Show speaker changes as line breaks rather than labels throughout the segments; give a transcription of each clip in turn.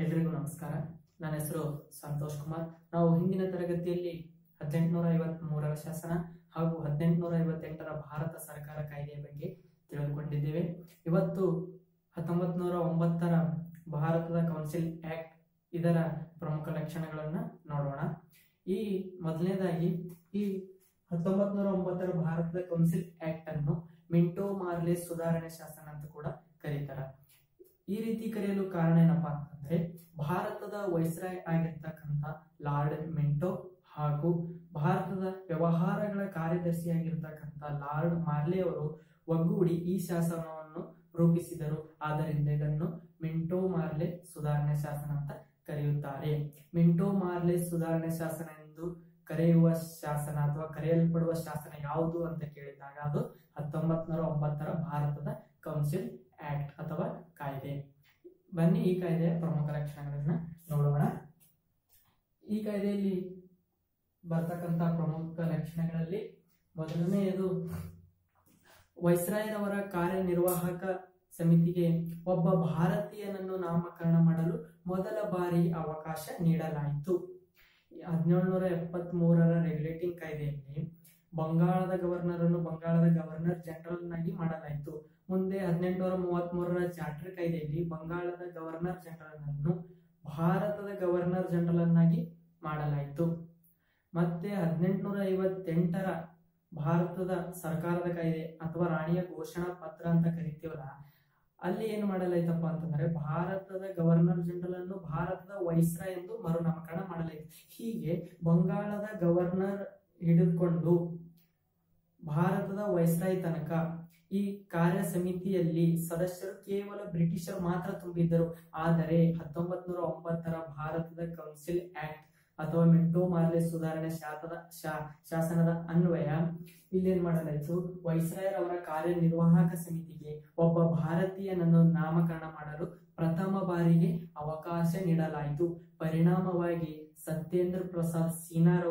ಎಲ್ರಿಗೂ ನಮಸ್ಕಾರ. ನನ್ನ ಹೆಸರು ಸಂತೋಷ್ ಕುಮಾರ್. ನಾವು ಹಿಂದಿನ ತರಗತಿಯಲ್ಲಿ ಹದಿನೆಂಟುನೂರ ಐವತ್ತ್ ಮೂರರ ಶಾಸನ ಹಾಗೂ ಹದಿನೆಂಟುನೂರ ಐವತ್ತೆಂಟರ ಭಾರತ ಸರ್ಕಾರ ಕಾಯ್ದೆಯ ಬಗ್ಗೆ ತಿಳಿದುಕೊಂಡಿದ್ದೇವೆ. ಇವತ್ತು ಹತ್ತೊಂಬತ್ತು ನೂರ ಒಂಬತ್ತರ ಭಾರತದ ಕೌನ್ಸಿಲ್ ಆಕ್ಟ್ ಇದರ ಪ್ರಮುಖ ಲಕ್ಷಣಗಳನ್ನು ನೋಡೋಣ. ಈ ಮೊದಲನೇದಾಗಿ, ಈ ಹತ್ತೊಂಬತ್ತು ನೂರ ಒಂಬತ್ತರ ಭಾರತದ ಕೌನ್ಸಿಲ್ ಆಕ್ಟ್ ಅನ್ನು ಮಿಂಟೋ ಮಾರ್ಲೆ ಸುಧಾರಣೆ ಶಾಸನ ಅಂತ ಕೂಡ ಕರೀತಾರ. ಈ ರೀತಿ ಕರೆಯಲು ಕಾರಣ ಏನಪ್ಪಾ ಅಂತಂದ್ರೆ, ಭಾರತದ ವೈಸ್ರಾಯ್ ಆಗಿರ್ತಕ್ಕಂಥ ಲಾರ್ಡ್ ಮಿಂಟೋ ಹಾಗೂ ಭಾರತದ ವ್ಯವಹಾರಗಳ ಕಾರ್ಯದರ್ಶಿಯಾಗಿರ್ತಕ್ಕಂಥ ಲಾರ್ಡ್ ಮಾರ್ಲೆ ಅವರು ಒಗ್ಗೂಡಿ ಈ ಶಾಸನವನ್ನು ರೂಪಿಸಿದರು. ಆದ್ದರಿಂದ ಇದನ್ನು ಮಿಂಟೋ ಮಾರ್ಲೆ ಸುಧಾರಣೆ ಶಾಸನ ಅಂತ ಕರೆಯುತ್ತಾರೆ. ಮಿಂಟೋ ಮಾರ್ಲೆ ಸುಧಾರಣೆ ಶಾಸನ ಎಂದು ಕರೆಯುವ ಶಾಸನ ಅಥವಾ ಕರೆಯಲ್ಪಡುವ ಶಾಸನ ಯಾವುದು ಅಂತ ಕೇಳಿದಾಗ ಅದು ಹತ್ತೊಂಬತ್ ನೂರ ಒಂಬತ್ತರ ಭಾರತದ ಕೌನ್ಸಿಲ್ ಆಕ್ಟ್ ಅಥವಾ ಕಾಯ್ದೆ. ಬನ್ನಿ ಈ ಕಾಯ್ದೆಯ ಪ್ರಮುಖ ಲಕ್ಷಣಗಳನ್ನ ನೋಡೋಣ. ಈ ಕಾಯ್ದೆಯಲ್ಲಿ ಬರ್ತಕ್ಕಂಥ ಪ್ರಮುಖ ಲಕ್ಷಣಗಳಲ್ಲಿ ಮೊದಲನೆಯದು ವೈಸ್ರಾಯರವರ ಕಾರ್ಯನಿರ್ವಾಹಕ ಸಮಿತಿಗೆ ಒಬ್ಬ ಭಾರತೀಯನನ್ನು ನಾಮಕರಣ ಮಾಡಲು ಮೊದಲ ಬಾರಿ ಅವಕಾಶ ನೀಡಲಾಯಿತು. ಹದಿನೇಳುನೂರ ಎಪ್ಪತ್ತ್ ಮೂರರ ರೆಗ್ಯುಲೇಟಿಂಗ್ ಕಾಯ್ದೆಯಲ್ಲಿ ಬಂಗಾಳದ ಗವರ್ನರ್ ಅನ್ನು ಬಂಗಾಳದ ಗವರ್ನರ್ ಜನರಲ್ ನಾಗಿ ಮಾಡಲಾಯಿತು. ಮುಂದೆ ಹದಿನೆಂಟುನೂರ ಮೂವತ್ತ್ ಮೂರರ ಚಾರ್ಟರ್ ಕಾಯ್ದೆಯಲ್ಲಿ ಬಂಗಾಳದ ಗವರ್ನರ್ ಜನರಲ್ ಅನ್ನು ಭಾರತದ ಗವರ್ನರ್ ಜನರಲ್ ಅನ್ನಾಗಿ ಮಾಡಲಾಯಿತು. ಮತ್ತೆ ಹದಿನೆಂಟುನೂರ ಐವತ್ತೆಂಟರ ಭಾರತದ ಸರ್ಕಾರದ ಕಾಯ್ದೆ ಅಥವಾ ರಾಣಿಯ ಘೋಷಣಾ ಪತ್ರ ಅಂತ ಕರಿತೀವಲ್ಲ, ಅಲ್ಲಿ ಏನು ಮಾಡಲಾಯ್ತಪ್ಪ ಅಂತಂದ್ರೆ ಭಾರತದ ಗವರ್ನರ್ ಜನರಲ್ ಅನ್ನು ಭಾರತದ ವೈಸ್ರ ಎಂದು ಮರುನಾಮಕರಣ ಮಾಡಲಾಯಿತು. ಹೀಗೆ ಬಂಗಾಳದ ಗವರ್ನರ್ ಹಿಡಿದುಕೊಂಡು ಭಾರತದ ವೈಸ್ರಾಯ್ ತನಕ ಈ ಕಾರ್ಯ ಸಮಿತಿಯಲ್ಲಿ ಸದಸ್ಯರು ಕೇವಲ ಬ್ರಿಟಿಷರು ಮಾತ್ರ ತುಂಬಿದ್ದರು. ಆದರೆ ಹತ್ತೊಂಬತ್ ನೂರ ಒಂಬತ್ತರ ಭಾರತದ ಕೌನ್ಸಿಲ್ ಆಕ್ಟ್ ಅಥವಾ ಮೆಂಟೋ ಮಾರ್ಲೆ ಸುಧಾರಣೆ ಶಾತದ ಶಾಸನದ ಅನ್ವಯ ಇಲ್ಲೇನ್ ಮಾಡಲಾಯಿತು? ವೈಸ್ರಾಯರ್ ಅವರ ಕಾರ್ಯನಿರ್ವಾಹಕ ಸಮಿತಿಗೆ ಒಬ್ಬ ಭಾರತೀಯನನ್ನು ನಾಮಕರಣ ಮಾಡಲು ಪ್ರಥಮ ಬಾರಿಗೆ ಅವಕಾಶ ನೀಡಲಾಯಿತು. ಪರಿಣಾಮವಾಗಿ ಸತ್ಯೇಂದ್ರ ಪ್ರಸಾದ್ ಸಿನ್ಹಾರ್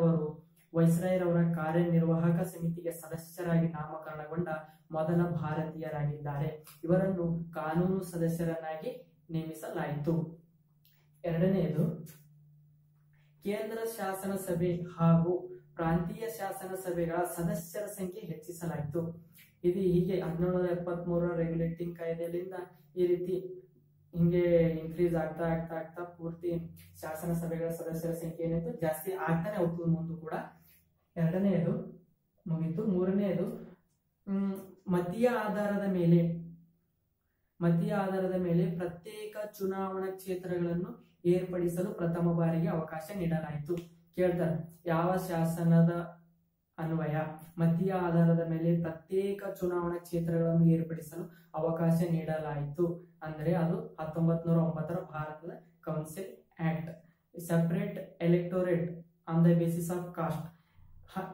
ಅವರು ವೈಸ್ರಾಯರ್ ಅವರ ಕಾರ್ಯನಿರ್ವಾಹಕ ಸಮಿತಿಗೆ ಸದಸ್ಯರಾಗಿ ನಾಮಕರಣಗೊಂಡ ಮೊದಲ ಭಾರತೀಯರಾಗಿದ್ದಾರೆ. ಇವರನ್ನು ಕಾನೂನು ಸದಸ್ಯರನ್ನಾಗಿ ನೇಮಿಸಲಾಯಿತು. ಎರಡನೆಯದು, ಕೇಂದ್ರ ಶಾಸನ ಸಭೆ ಹಾಗೂ ಪ್ರಾಂತೀಯ ಶಾಸನ ಸಭೆಗಳ ಸದಸ್ಯರ ಸಂಖ್ಯೆ ಹೆಚ್ಚಿಸಲಾಯಿತು. ಇದು ಹೀಗೆ ಹದಿನೇಳುನೂರ ಎಪ್ಪತ್ತ್ ಮೂರರ ರೆಗ್ಯುಲೇಟಿಂಗ್ ಕಾಯ್ದೆಯಿಂದ ಈ ರೀತಿ ಹಿಂಗೆ ಇನ್ಕ್ರೀಸ್ ಆಗ್ತಾ ಆಗ್ತಾ ಆಗ್ತಾ ಪೂರ್ತಿ ಶಾಸನ ಸಭೆಗಳ ಸದಸ್ಯರ ಸಂಖ್ಯೆ ಏನಿತ್ತು ಜಾಸ್ತಿ ಆಗ್ತಾನೆ ಹೋಗ್ತದೆ. ಮುಂದೆ ಕೂಡ ಎರಡನೆಯದು ಮುಗಿತು. ಮೂರನೆಯದು ಮತೀಯ ಆಧಾರದ ಮೇಲೆ, ಮತೀಯ ಆಧಾರದ ಮೇಲೆ ಪ್ರತ್ಯೇಕ ಚುನಾವಣಾ ಕ್ಷೇತ್ರಗಳನ್ನು ಏರ್ಪಡಿಸಲು ಪ್ರಥಮ ಬಾರಿಗೆ ಅವಕಾಶ ನೀಡಲಾಯಿತು. ಕೇಳ್ತಾರೆ, ಯಾವ ಶಾಸನದ ಅನ್ವಯ? ಮತೀಯ ಆಧಾರದ ಮೇಲೆ ಪ್ರತ್ಯೇಕ ಚುನಾವಣಾ ಕ್ಷೇತ್ರಗಳನ್ನು ಏರ್ಪಡಿಸಲು ಅವಕಾಶ ನೀಡಲಾಯಿತು ಅಂದ್ರೆ ಅದು ಹತ್ತೊಂಬತ್ ನೂರ ಒಂಬತ್ತರ ಭಾರತದ council act. Separate electorate on the basis of caste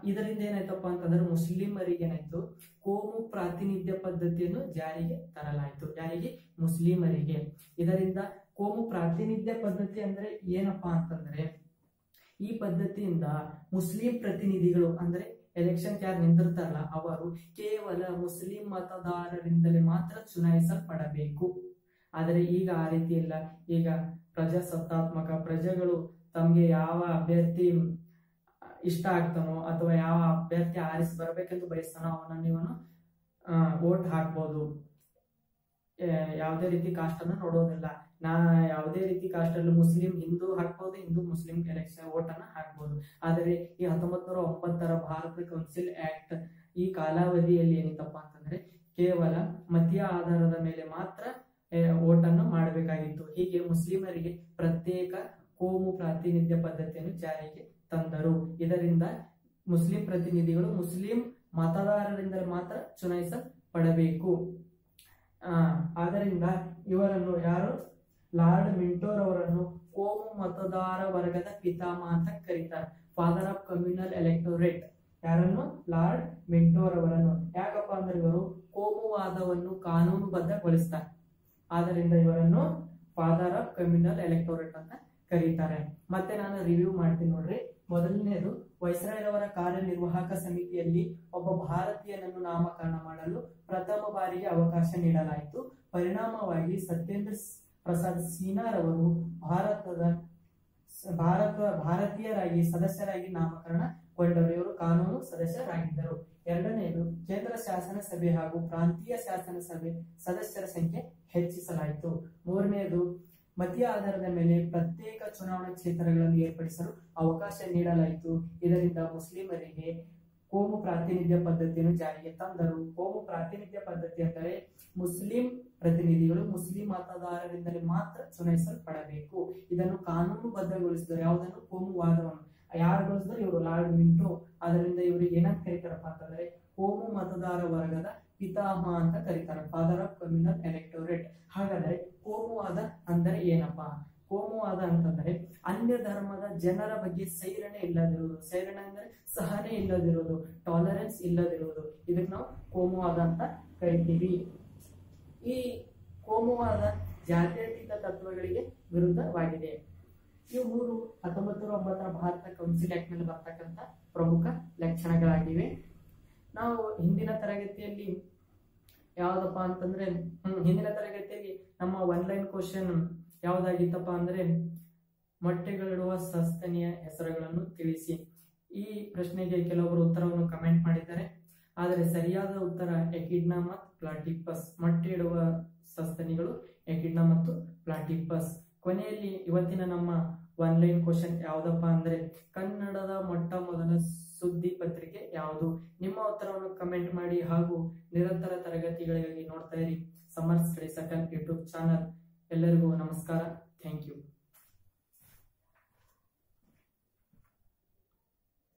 ಇದರಿಂದ ಏನಾಯ್ತಪ್ಪ ಅಂತಂದ್ರೆ ಮುಸ್ಲಿಮರಿಗೆ ಏನಾಯ್ತು ಕೋಮು ಪ್ರಾತಿನಿಧ್ಯ ಪದ್ಧತಿಯನ್ನು ಜಾರಿಗೆ ತರಲಾಯಿತು. ಯಾರಿಗೆ? ಮುಸ್ಲಿಮರಿಗೆ. ಇದರಿಂದ ಕೋಮು ಪ್ರಾತಿನಿಧ್ಯ ಪದ್ಧತಿ ಅಂದ್ರೆ ಏನಪ್ಪಾ ಅಂತಂದ್ರೆ, ಈ ಪದ್ಧತಿಯಿಂದ ಮುಸ್ಲಿಂ ಪ್ರತಿನಿಧಿಗಳು ಅಂದ್ರೆ ಎಲೆಕ್ಷನ್ ಯಾರು ನಿಂತಿರ್ತಾರಲ್ಲ ಅವರು ಕೇವಲ ಮುಸ್ಲಿಂ ಮತದಾರರಿಂದಲೇ ಮಾತ್ರ ಚುನಾಯಿಸಲ್ಪಡಬೇಕು. ಆದರೆ ಈಗ ಆ ರೀತಿ ಇಲ್ಲ. ಈಗ ಪ್ರಜಾಸತ್ತಾತ್ಮಕ ಪ್ರಜೆಗಳು ತಮಗೆ ಯಾವ ಅಭ್ಯರ್ಥಿ ಇಷ್ಟ ಆಗ್ತಾನೋ ಅಥವಾ ಯಾವ ಅಭ್ಯರ್ಥಿ ಆರಿಸಿ ಬರಬೇಕೆಂದು ಬಯಸ್ತಾನೋ ಅವನ ಇವನು ವೋಟ್ ಹಾಕ್ಬೋದು. ಯಾವುದೇ ರೀತಿ ಕಾಸ್ಟ್ ಅನ್ನು ನೋಡೋದಿಲ್ಲ. ನಾ ಯಾವುದೇ ರೀತಿ ಕಾಸ್ಟ್ ಅಲ್ಲಿ ಮುಸ್ಲಿಂ, ಹಿಂದೂ ಹಾಕ್ಬೋದು, ಹಿಂದೂ ಮುಸ್ಲಿಂ ಎಲೆಕ್ಷನ್ ವೋಟನ್ನು ಹಾಕ್ಬೋದು. ಆದರೆ ಈ ಹತ್ತೊಂಬತ್ ನೂರ ಒಂಬತ್ತರ ಭಾರತ ಕೌನ್ಸಿಲ್ ಆಕ್ಟ್ ಈ ಕಾಲಾವಧಿಯಲ್ಲಿ ಏನಿತ್ತಪ್ಪ ಅಂತಂದ್ರೆ ಕೇವಲ ಮತೀಯ ಆಧಾರದ ಮೇಲೆ ಮಾತ್ರ ವೋಟನ್ನು ಮಾಡಬೇಕಾಗಿತ್ತು. ಹೀಗೆ ಮುಸ್ಲಿಮರಿಗೆ ಪ್ರತ್ಯೇಕ ಕೋಮು ಪ್ರಾತಿನಿಧ್ಯ ಪದ್ಧತಿಯನ್ನು ಜಾರಿಗೆ ತಂದರು. ಇದರಿಂದ ಮುಸ್ಲಿಂ ಪ್ರತಿನಿಧಿಗಳು ಮುಸ್ಲಿಂ ಮತದಾರರಿಂದ ಮಾತ್ರ ಚುನಾಯಿಸಲ್ಪಡಬೇಕು. ಆದ್ದರಿಂದ ಇವರನ್ನು ಯಾರು? ಲಾರ್ಡ್ ಮಿಂಟೋರ್ ಅವರನ್ನು ಕೋಮು ಮತದಾರ ವರ್ಗದ ಪಿತಾಮಹ ಅಂತ ಕರೀತಾರೆ. ಫಾದರ್ ಆಫ್ ಕಮ್ಯುನಲ್ ಎಲೆಕ್ಟೋರೇಟ್ ಯಾರನ್ನು? ಲಾರ್ಡ್ ಮಿಂಟೋರ್ ಅವರನ್ನು. ಯಾಕಪ್ಪ ಅಂದ್ರೆ ಇವರು ಕೋಮುವಾದವನ್ನು ಕಾನೂನುಬದ್ಧಗೊಳಿಸ್ತಾರೆ. ಆದ್ದರಿಂದ ಇವರನ್ನು ಫಾದರ್ ಆಫ್ ಕಮ್ಯುನಲ್ ಎಲೆಕ್ಟೋರೇಟ್ ಅಂತ ಕರೀತಾರೆ. ಮತ್ತೆ ನಾನು ರಿವ್ಯೂ ಮಾಡ್ತೀನಿ ನೋಡ್ರಿ. ಮೊದಲನೇದು ವೈಸ್ರಾಯ್ರವರ ಕಾರ್ಯನಿರ್ವಾಹಕ ಸಮಿತಿಯಲ್ಲಿ ಒಬ್ಬ ಭಾರತೀಯನನ್ನು ನಾಮಕರಣ ಮಾಡಲು ಪ್ರಥಮ ಬಾರಿಗೆ ಅವಕಾಶ ನೀಡಲಾಯಿತು. ಪರಿಣಾಮವಾಗಿ ಸತ್ಯೇಂದ್ರ ಪ್ರಸಾದ್ ಸೀನಾರವರು ಭಾರತದ ಭಾರತ, ಭಾರತೀಯರಾಗಿ ಸದಸ್ಯರಾಗಿ ನಾಮಕರಣಗೊಂಡವರು. ಇವರು ಕಾನೂನು ಸದಸ್ಯರಾಗಿದ್ದರು. ಎರಡನೆಯದು, ಕೇಂದ್ರ ಶಾಸನ ಸಭೆ ಹಾಗೂ ಪ್ರಾಂತೀಯ ಶಾಸನ ಸಭೆ ಸದಸ್ಯರ ಸಂಖ್ಯೆ ಹೆಚ್ಚಿಸಲಾಯಿತು. ಮೂರನೆಯದು ಮತೀಯ ಆಧಾರದ ಮೇಲೆ ಪ್ರತ್ಯೇಕ ಚುನಾವಣಾ ಕ್ಷೇತ್ರಗಳನ್ನು ಏರ್ಪಡಿಸಲು ಅವಕಾಶ ನೀಡಲಾಯಿತು. ಇದರಿಂದ ಮುಸ್ಲಿಮರಿಗೆ ಕೋಮು ಪ್ರಾತಿನಿಧ್ಯ ಪದ್ಧತಿಯನ್ನು ಜಾರಿಗೆ ತಂದರು. ಕೋಮು ಪ್ರಾತಿನಿಧ್ಯ ಪದ್ಧತಿ ಅಂದರೆ ಮುಸ್ಲಿಂ ಪ್ರತಿನಿಧಿಗಳು ಮುಸ್ಲಿಂ ಮತದಾರರಿಂದಲೇ ಮಾತ್ರ ಚುನಾಯಿಸಲ್ಪಡಬೇಕು. ಇದನ್ನು ಕಾನೂನುಬದ್ಧಗೊಳಿಸಿದರು ಯಾವುದನ್ನು? ಕೋಮುವಾದವನ್ನು ಯಾರುಗೊಳಿಸಿದ್ರು ಇವರು ಲಾರ್ಡ್ ಮಿಂಟೋ. ಅದರಿಂದ ಇವರು ಏನಂತ ಕರೀತಾರಪ್ಪ ಅಂತಂದ್ರೆ ಕೋಮು ಮತದಾರ ವರ್ಗದ ಪಿತಾಮಹ ಅಂತ ಕರೀತಾರೆ. ಫಾದರ್ ಆಫ್ ಕಮ್ಯುನಲ್ ಎಲೆಕ್ಟೋರೇಟ್ ಹಾಗಾದ್ರೆ ಕೋಮುವಾದ ಅಂದರೆ ಏನಪ್ಪಾ? ಕೋಮುವಾದ ಅಂತಂದ್ರೆ ಅನ್ಯ ಧರ್ಮದ ಜನರ ಬಗ್ಗೆ ಸೈರಣೆ ಇಲ್ಲದಿರುವುದು. ಸೈರಣೆ ಅಂದ್ರೆ ಸಹನೆ ಇಲ್ಲದಿರುವುದು ಟಾಲರೆನ್ಸ್ ಇಲ್ಲದಿರುವುದು. ಇದಕ್ಕೆ ನಾವು ಕೋಮುವಾದ ಅಂತ ಕರಿತೀವಿ. ಈ ಕೋಮುವಾದ ಜಾತ್ಯತೀತ ತತ್ವಗಳಿಗೆ ವಿರುದ್ಧವಾಗಿದೆ. ಈ ಮೂರು ಹತ್ತೊಂಬತ್ತು ನೂರ ಒಂಬತ್ತರ ಭಾರತ ಕೌನ್ಸಿಲ್ ಆಕ್ಟ್ನಲ್ಲಿ ಬರ್ತಕ್ಕಂಥ ಪ್ರಮುಖ ಲಕ್ಷಣಗಳಾಗಿವೆ. ನಾವು ಹಿಂದಿನ ತರಗತಿಯಲ್ಲಿ ಯಾವ್ದಪ್ಪ ಅಂತಂದ್ರೆ ಹಿಂದಿನ ತರಗತಿಯಲ್ಲಿ ನಮ್ಮ ಒನ್ ಲೈನ್ ಕ್ವಶನ್ ಯಾವುದಾಗಿತ್ತಪ್ಪ ಅಂದ್ರೆ ಮೊಟ್ಟೆಗಳಿಡುವ ಸಸ್ತನಿಯ ಹೆಸರುಗಳನ್ನು ತಿಳಿಸಿ. ಈ ಪ್ರಶ್ನೆಗೆ ಕೆಲವರು ಉತ್ತರವನ್ನು ಕಮೆಂಟ್ ಮಾಡಿದ್ದಾರೆ. ಆದರೆ ಸರಿಯಾದ ಉತ್ತರ ಎಕಿಡ್ನಾ ಮತ್ತು ಪ್ಲಾಟಿಪಸ್. ಮೊಟ್ಟೆ ಇಡುವ ಸಸ್ತನಿಗಳು ಎಕಿಡ್ನ ಮತ್ತು ಪ್ಲಾಟಿಪಸ್. ಕೊನೆಯಲ್ಲಿ ಇವತ್ತಿನ ನಮ್ಮ ಒನ್ ಲೈನ್ ಕ್ವಶನ್ ಯಾವ್ದಪ್ಪ ಅಂದ್ರೆ ಕನ್ನಡದ ಮೊಟ್ಟ ಮೊದಲ ಸುದ್ದಿ ಪತ್ರಿಕೆ ಯಾವುದು? ನಿಮ್ಮ ಉತ್ತರವನ್ನು ಕಮೆಂಟ್ ಮಾಡಿ ಹಾಗೂ ನಿರಂತರ ತರಗತಿಗಳಿಗಾಗಿ ನೋಡ್ತಾ ಇರಿ. Samar study circle YouTube channel ಎಲ್ಲರಿಗೂ ನಮಸ್ಕಾರ. Thank you